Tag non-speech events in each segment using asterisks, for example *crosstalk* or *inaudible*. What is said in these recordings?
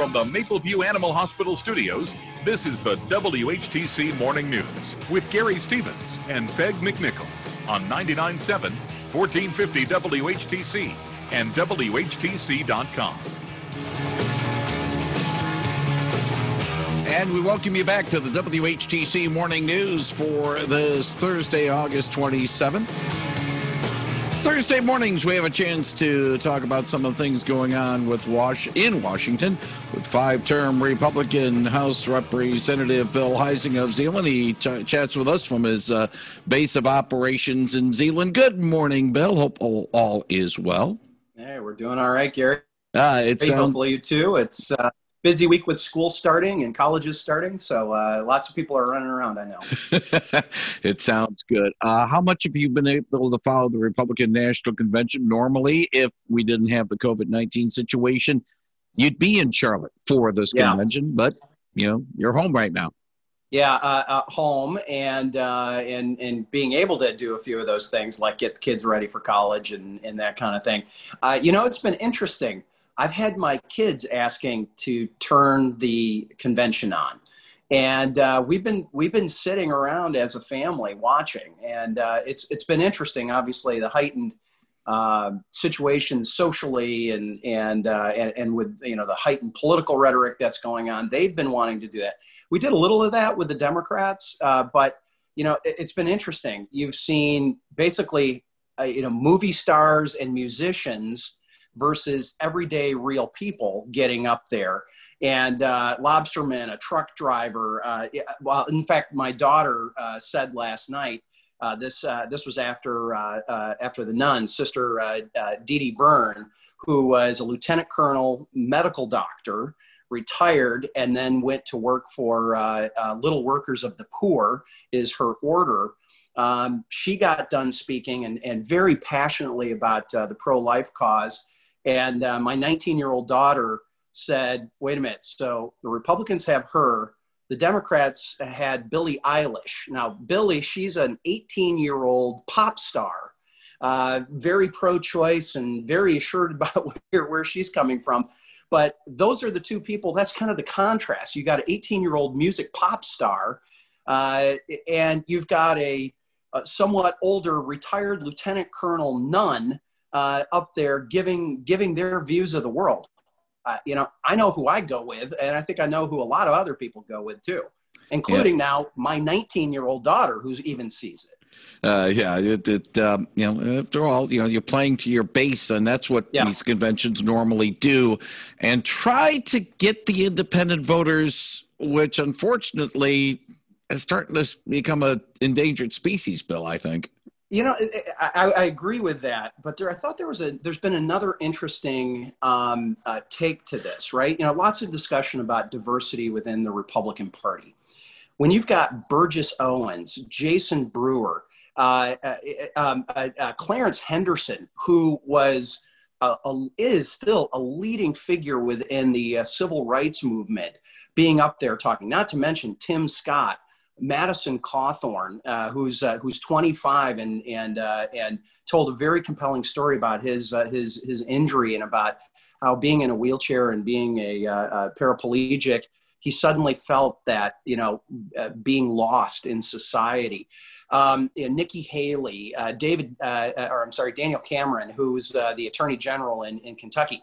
From the Mapleview Animal Hospital studios, this is the WHTC Morning News with Gary Stevens and Peg McNichol on 99.7, 1450 WHTC and WHTC.com. And we welcome you back to the WHTC Morning News for this Thursday, August 27th. Thursday mornings, we have a chance to talk about some of the things going on with Wash in Washington with five-term Republican House Representative Bill Huizenga of Zeeland. He ch- chats with us from his uh, base of operations in Zeeland. Good morning, Bill. Hope all, all is well. Hey, we're doing all right, Gary. Uh, it's hey, hopefully you too. It's uh, busy week with school starting and colleges starting, so uh, lots of people are running around. I know. *laughs* it sounds good. Uh, how much have you been able to follow the Republican National Convention? Normally, if we didn't have the COVID nineteen situation, you'd be in Charlotte for this Yeah. convention, but you know you're home right now. Yeah, uh, uh, home and uh, and and being able to do a few of those things, like get the kids ready for college and and that kind of thing. Uh, you know, it's been interesting. I've had my kids asking to turn the convention on, and uh, we've been we've been sitting around as a family watching, and uh, it's it's been interesting. Obviously, the heightened uh, situation socially and and, uh, and and with you know the heightened political rhetoric that's going on, they've been wanting to do that. We did a little of that with the Democrats, uh, but you know it, it's been interesting. You've seen basically uh, you know movie stars and musicians versus everyday real people getting up there. And uh, lobsterman, a truck driver. Uh, well, in fact, my daughter uh, said last night. Uh, this uh, this was after uh, after the nun, Sister uh, Dee Dee Byrne, who was a lieutenant colonel, medical doctor, retired, and then went to work for Little Workers of the Poor. Is her order. Um, she got done speaking and, and very passionately about the pro life cause. And uh, my 19 year old daughter said, wait a minute, so the Republicans have her, the Democrats had Billie Eilish. Now, Billie, she's an 18 year old pop star, uh, very pro choice and very assured *laughs* about where, where she's coming from. But those are the two people, that's kind of the contrast. You got an 18 year old music pop star, uh, and you've got a, a somewhat older retired lieutenant colonel nun uh, up there giving giving their views of the world. Uh, you know, I know who I go with, and I think I know who a lot of other people go with too, including now my 19 year old daughter who's even sees it. Uh, yeah, it, it um, you know, after all, you know, you're playing to your base, and that's what Yeah. these conventions normally do, and try to get the independent voters, which unfortunately is starting to become an endangered species. Bill, I think. You know, I, I, agree with that, but there, I thought there was a, there's been another interesting um, uh, take to this, right? You know, lots of discussion about diversity within the Republican Party. When you've got Burgess Owens, Jason Brewer, uh, uh, um, uh, uh, Clarence Henderson, who was a, is still a leading figure within the civil rights movement, being up there talking. Not to mention Tim Scott, Madison Cawthorn, uh, who's uh, who's 25 and and uh, and told a very compelling story about his uh, his his injury and about how being in a wheelchair and being a, uh, a paraplegic, he suddenly felt that you know uh, being lost in society. Um, Nikki Haley, David, or I'm sorry, Daniel Cameron, who's the Attorney General in, in Kentucky.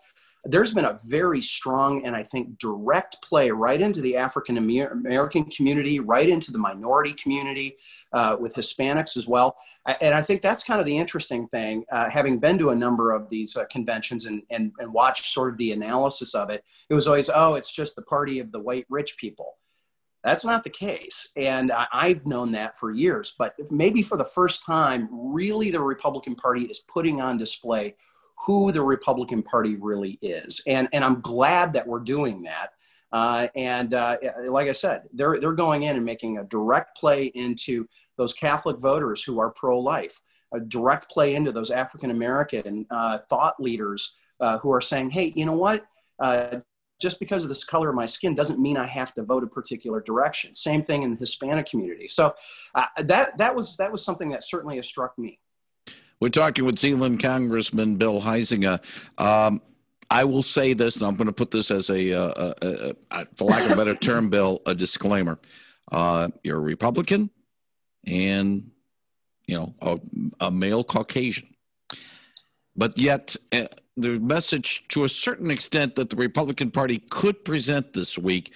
There's been a very strong and I think direct play right into the African American community, right into the minority community, uh, with Hispanics as well. And I think that's kind of the interesting thing. Uh, having been to a number of these uh, conventions and, and, and watched sort of the analysis of it, it was always, oh, it's just the party of the white rich people. That's not the case. And I, I've known that for years. But maybe for the first time, really the Republican Party is putting on display who the Republican Party really is. And, and I'm glad that we're doing that. Uh, and uh, like I said, they're, they're going in and making a direct play into those Catholic voters who are pro life, a direct play into those African American uh, thought leaders uh, who are saying, hey, you know what? Uh, just because of this color of my skin doesn't mean I have to vote a particular direction. Same thing in the Hispanic community. So uh, that that was that was something that certainly has struck me. We're talking with Zeeland Congressman Bill Huizenga. Um, I will say this, and I'm going to put this as a, a, a, a for lack of a better term, *laughs* Bill, a disclaimer. Uh, you're a Republican, and you know a, a male Caucasian, but yet uh, the message, to a certain extent, that the Republican Party could present this week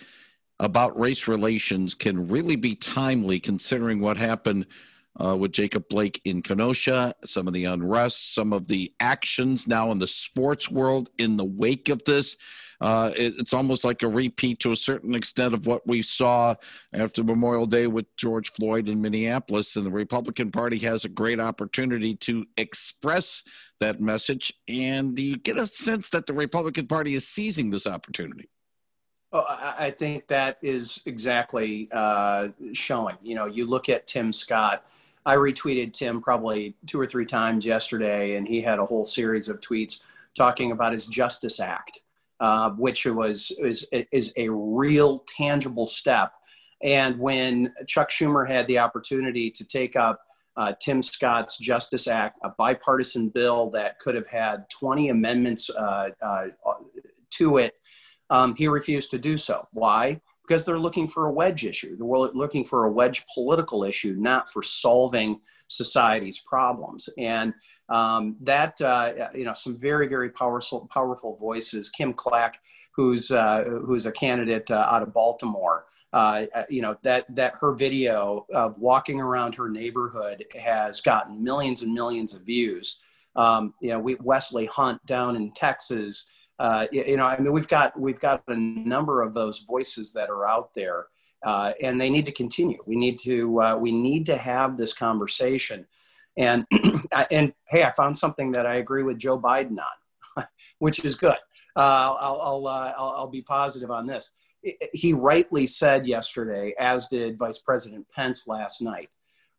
about race relations can really be timely, considering what happened uh, with Jacob Blake in Kenosha, some of the unrest, some of the actions now in the sports world in the wake of this. Uh, it, it's almost like a repeat to a certain extent of what we saw after Memorial Day with George Floyd in Minneapolis. And the Republican Party has a great opportunity to express that message. And do you get a sense that the Republican Party is seizing this opportunity? I think that is exactly uh, showing. You know, you look at Tim Scott I retweeted Tim probably two or three times yesterday, and he had a whole series of tweets talking about his Justice Act, uh, which was is is a real tangible step. And when Chuck Schumer had the opportunity to take up uh, Tim Scott's Justice Act, a bipartisan bill that could have had 20 amendments uh, uh to it, um, he refused to do so. Why? Because they're looking for a wedge issue. They're looking for a wedge political issue, not for solving society's problems. And um, that, uh, you know, some very, very powerful, powerful voices. Kim Klacik, who's uh, who's a candidate uh, out of Baltimore. Uh, uh, you know that that her video of walking around her neighborhood has gotten millions and millions of views. Um, you know, we Wesley Hunt down in Texas uh, you know, I mean, we've got we've got a number of those voices that are out there, uh, and they need to continue. We need to uh, we need to have this conversation, and *clears throat* and hey, I found something that I agree with Joe Biden on, *laughs* which is good. Uh, I'll I'll, uh, I'll I'll be positive on this. He rightly said yesterday, as did Vice President Pence last night.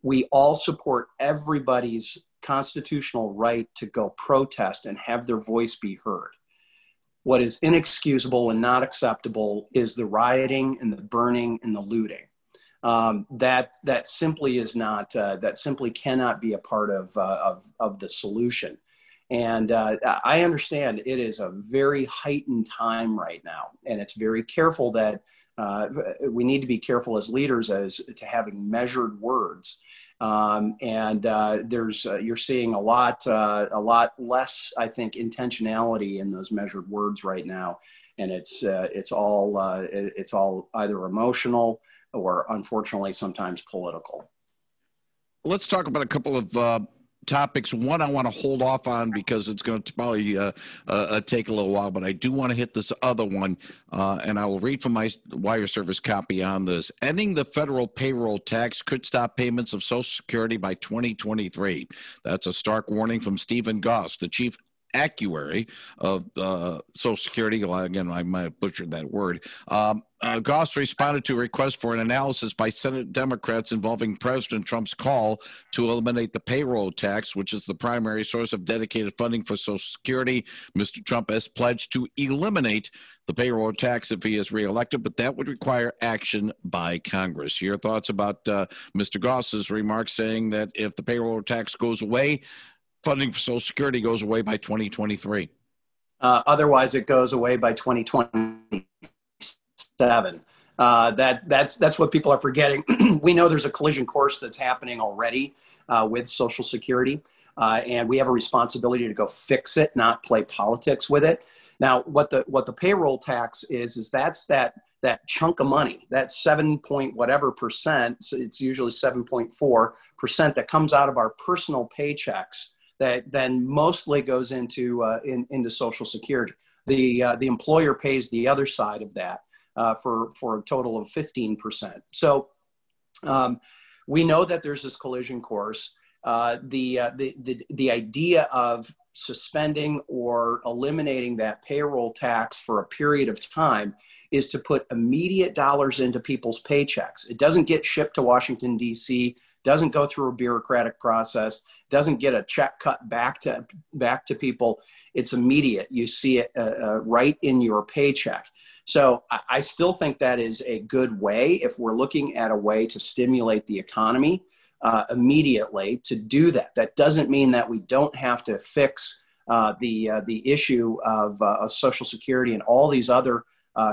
We all support everybody's constitutional right to go protest and have their voice be heard what is inexcusable and not acceptable is the rioting and the burning and the looting. Um, that that simply is not uh, that simply cannot be a part of uh, of, of the solution. And uh, I understand it is a very heightened time right now, and it's very careful that uh, we need to be careful as leaders as to having measured words um, and uh, there's uh, you're seeing a lot uh, a lot less I think intentionality in those measured words right now, and it's uh, it's all uh, it's all either emotional or unfortunately sometimes political. Let's talk about a couple of uh, topics. One I want to hold off on because it's going to probably uh, uh, uh, take a little while, but I do want to hit this other one, uh, and I will read from my wire service copy on this. Ending the federal payroll tax could stop payments of Social Security by 2023. That's a stark warning from Stephen Goss, the chief actuary of uh, Social Security. Again, I might have butchered that word. Um, uh, Goss responded to a request for an analysis by Senate Democrats involving President Trump's call to eliminate the payroll tax, which is the primary source of dedicated funding for Social Security. Mr. Trump has pledged to eliminate the payroll tax if he is reelected, but that would require action by Congress. Your thoughts about uh, Mr. Goss's remarks saying that if the payroll tax goes away, funding for Social Security goes away by 2023. Uh, otherwise, it goes away by 2027. Uh, that that's that's what people are forgetting. *clears throat* we know there's a collision course that's happening already uh, with Social Security, uh, and we have a responsibility to go fix it, not play politics with it. Now, what the what the payroll tax is is that's that that chunk of money, that seven point whatever percent, it's usually seven point four percent that comes out of our personal paychecks that then mostly goes into uh, in, into Social Security. The uh, the employer pays the other side of that uh, for for a total of fifteen percent. So um, we know that there's this collision course. Uh, the, uh, the the the idea of suspending or eliminating that payroll tax for a period of time is to put immediate dollars into people's paychecks. It doesn't get shipped to Washington D.C doesn't go through a bureaucratic process, doesn't get a check cut back to back to people. It's immediate. You see it uh, uh, right in your paycheck. So I, I still think that is a good way if we're looking at a way to stimulate the economy uh, immediately to do that. That doesn't mean that we don't have to fix uh, the uh, the issue of, uh, of Social Security and all these other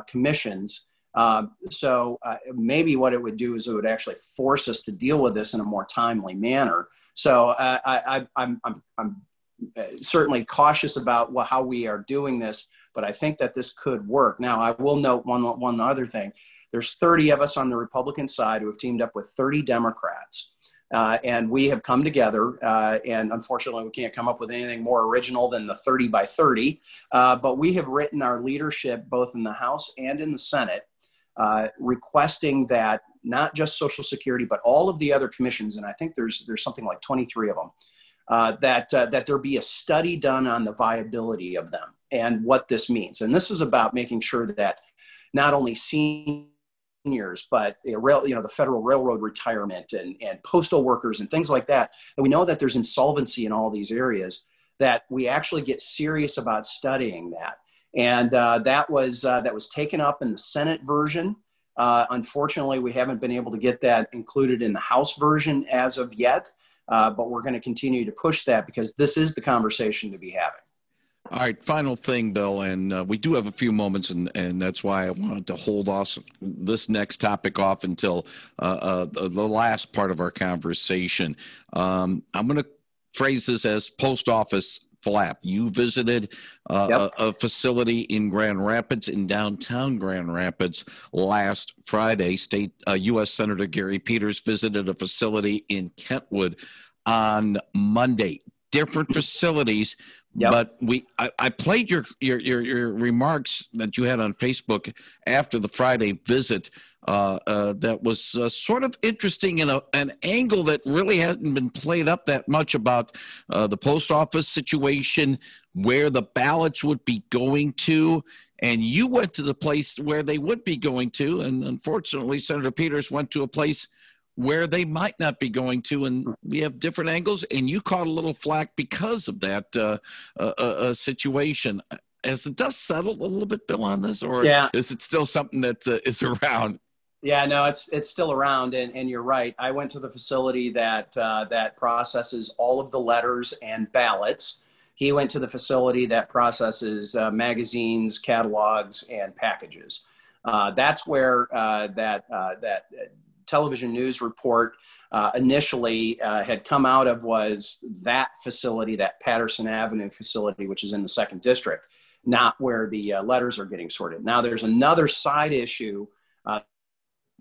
commissions. Um, so uh, maybe what it would do is it would actually force us to deal with this in a more timely manner. So I, I, I'm, I'm, I'm certainly cautious about how we are doing this, but I think that this could work. Now, I will note one, one other thing. There's 30 of us on the Republican side who have teamed up with 30 Democrats. Uh, and we have come together, uh, and unfortunately, we can't come up with anything more original than the 30 by 30. Uh, but we have written our leadership both in the House and in the Senate, uh, requesting that not just Social Security, but all of the other commissions, and I think there's there's something like 23 of them, uh, that uh, that there be a study done on the viability of them and what this means. And this is about making sure that not only seniors but you know, the federal railroad retirement and, and postal workers and things like that. And we know that there's insolvency in all these areas that we actually get serious about studying that. And uh, that was uh, that was taken up in the Senate version. Uh, unfortunately, we haven't been able to get that included in the House version as of yet. Uh, but we're going to continue to push that because this is the conversation to be having. All right, final thing, Bill, and uh, we do have a few moments, and, and that's why I wanted to hold off this next topic off until uh, uh, the, the, last part of our conversation. Um, I'm going to phrase this as post office flap. You visited uh, yep. a, a, facility in Grand Rapids, in downtown Grand Rapids, last Friday. State U.S. Uh, Senator Gary Peters visited a facility in Kentwood on Monday. Different facilities Yep. But we, I, I played your, your, your your remarks that you had on Facebook after the Friday visit. Uh, uh, that was uh, sort of interesting in a, an angle that really hadn't been played up that much about uh, the post office situation, where the ballots would be going to, and you went to the place where they would be going to, and unfortunately, Senator Peters went to a place where they might not be going to, and we have different angles. And you caught a little flack because of that uh, uh, uh, uh situation. Has the dust settled a little bit, Bill, on this, or yeah. is it still something that uh, is around? Yeah, no, it's it's still around, and, and you're right. I went to the facility that uh, that processes all of the letters and ballots. He went to the facility that processes magazines, catalogs, and packages. that's where that that television news report uh, initially uh, had come out of was that facility, that Patterson Avenue facility, which is in the second district, not where the uh, letters are getting sorted. Now, there's another side issue uh,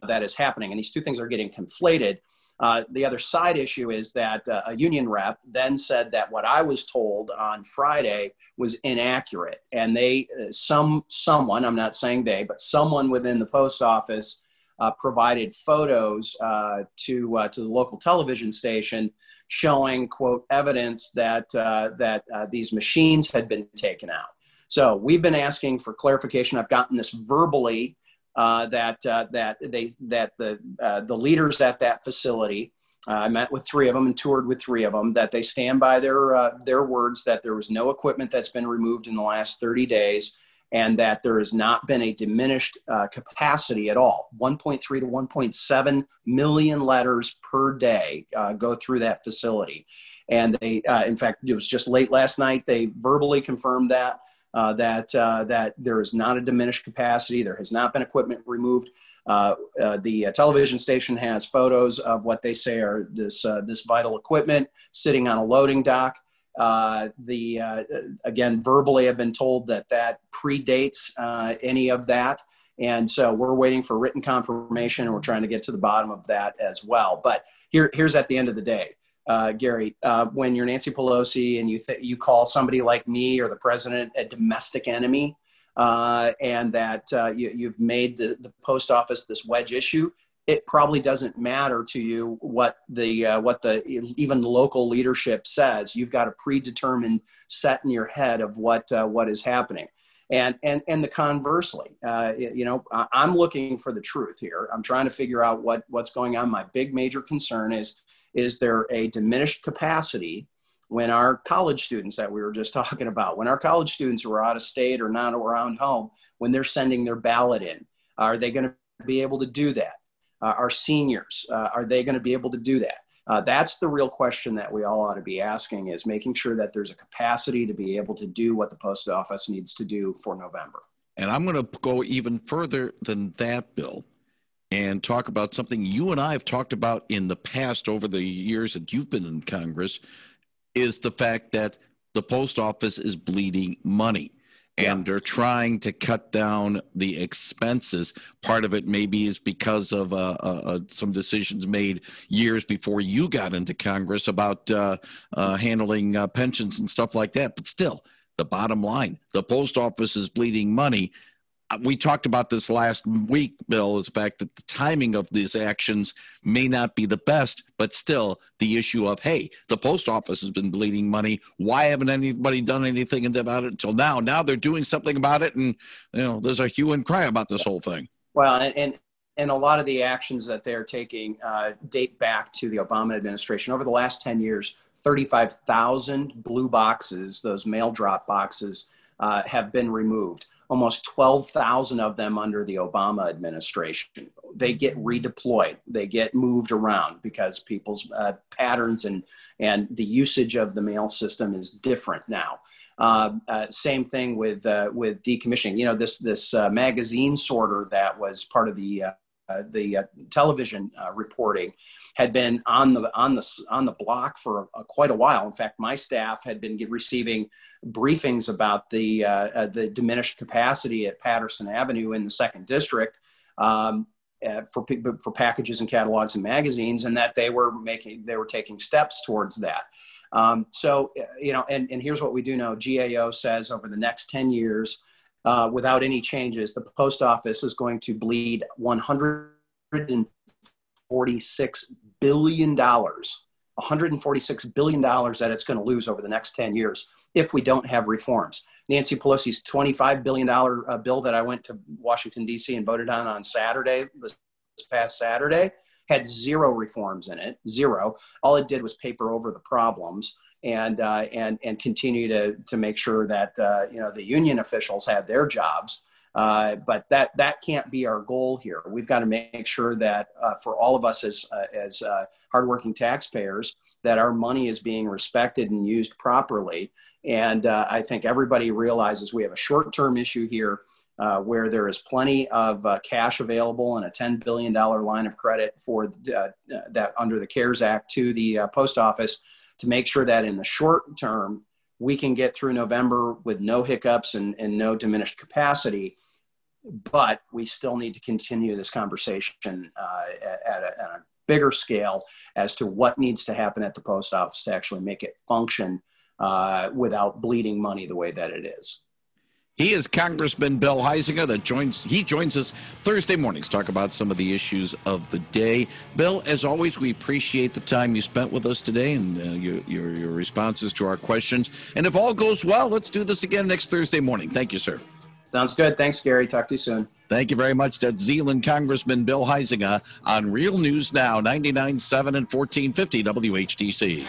that is happening, and these two things are getting conflated. Uh, the other side issue is that uh, a union rep then said that what I was told on Friday was inaccurate, and they, some, someone, I'm not saying they, but someone within the post office uh, provided photos uh, to uh, to the local television station showing quote evidence that uh, that uh, these machines had been taken out. So we've been asking for clarification. I've gotten this verbally uh, that that they that the the leaders at that facility. I met with three of them and toured with three of them. That they stand by their their words that there was no equipment that's been removed in the last 30 days, and that there has not been a diminished uh, capacity at all. 1.3 to 1.7 million letters per day uh, go through that facility. And they, uh, in fact, it was just late last night, they verbally confirmed that. Uh, that uh, that there is not a diminished capacity. There has not been equipment removed. Uh, the television station has photos of what they say are this this vital equipment sitting on a loading dock. Uh, the uh, again, verbally, I've been told that that predates uh, any of that, and so we're waiting for written confirmation, and we're trying to get to the bottom of that as well. But here, here's at the end of the day, uh, Gary, uh, when you're Nancy Pelosi and you th- you call somebody like me or the president a domestic enemy, and that you, have made the, the post office this wedge issue, it probably doesn't matter to you what the uh, what the even local leadership says. You've got a predetermined set in your head of what uh, what is happening. And and and the conversely, uh, you know, I'm looking for the truth here. I'm trying to figure out what what's going on. My big major concern is is there a diminished capacity when our college students that we were just *laughs* talking about, when our college students who are out of state or not around home, when they're sending their ballot in, are they going to be able to do that? Uh, our seniors, uh, are they going to be able to do that? Uh, that's the real question that we all ought to be asking is making sure that there's a capacity to be able to do what the post office needs to do for November. And I'm going to go even further than that, Bill, and talk about something you and I have talked about in the past over the years that you've been in Congress is the fact that the post office is bleeding money and they're trying to cut down the expenses. Part of it maybe is because of uh, uh, uh, some decisions made years before you got into Congress about uh, uh, handling uh, pensions and stuff like that. But still, the bottom line the post office is bleeding money we talked about this last week, Bill, is the fact that the timing of these actions may not be the best, but still the issue of, hey, the post office has been bleeding money. Why haven't anybody done anything about it until now? Now they're doing something about it, and you know, there's a hue and cry about this whole thing. Well, and, and and a lot of the actions that they're taking uh, date back to the Obama administration. Over the last 10 years, 35,000 blue boxes, those mail drop boxes, uh, have been removed. Almost 12,000 of them under the Obama administration. They get redeployed. They get moved around because people's uh, patterns and, and the usage of the mail system is different now. Uh, uh, same thing with uh, with decommissioning. You know, this this uh, magazine sorter that was part of the uh, the television reporting had been on the on the on the block for uh, quite a while. In fact, my staff had been receiving briefings about the uh, uh, the diminished capacity at Patterson Avenue in the second district. Um, uh, for for packages and catalogs and magazines, and that they were making they were taking steps towards that. Um, so uh, you know, and and here's what we do know: GAO says over the next ten years, uh, without any changes, the post office is going to bleed 146 billion dollars 146 billion dollars that it's going to lose over the next 10 years if we don't have reforms. Nancy pelosi's 25 billion dollar uh, bill that i went to washington d.c and voted on on saturday this past saturday had zero reforms in it zero. All it did was paper over the problems and uh, and and continue to to make sure that uh, you know the union officials have their jobs uh, but that that can't be our goal here. We've got to make sure that uh, for all of us as uh, as uh, hardworking taxpayers, that our money is being respected and used properly. And uh, I think everybody realizes we have a short-term issue here. Uh, where there is plenty of cash available and a $10 billion line of credit for that under the CARES Act to the post office to make sure that in the short term we can get through November with no hiccups and, and no diminished capacity but we still need to continue this conversation uh, at, a, at, a, bigger scale as to what needs to happen at the post office to actually make it function uh, without bleeding money the way that it is. He is Congressman Bill Huizenga that joins he joins us Thursday mornings to talk about some of the issues of the day. Bill, as always, we appreciate the time you spent with us today and uh, your, your, your responses to our questions. And if all goes well, let's do this again next Thursday morning. Thank you, sir. Sounds good. Thanks, Gary. Talk to you soon. Thank you very much. That's Zeeland Congressman Bill Huizenga on Real News Now, 99.7 and 1450 WHTC.